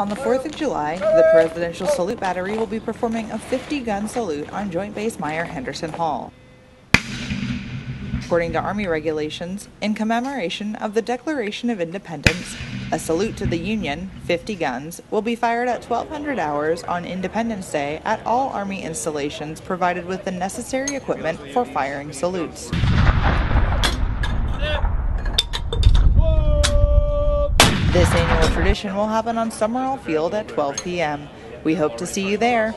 On the 4th of July, the Presidential Salute Battery will be performing a 50 gun salute on Joint Base Myer Henderson Hall. According to Army regulations, in commemoration of the Declaration of Independence, a salute to the Union, 50 guns, will be fired at 1200 hours on Independence Day at all Army installations provided with the necessary equipment for firing salutes. This annual tradition will happen on Summerall Field at 12 p.m. We hope to see you there.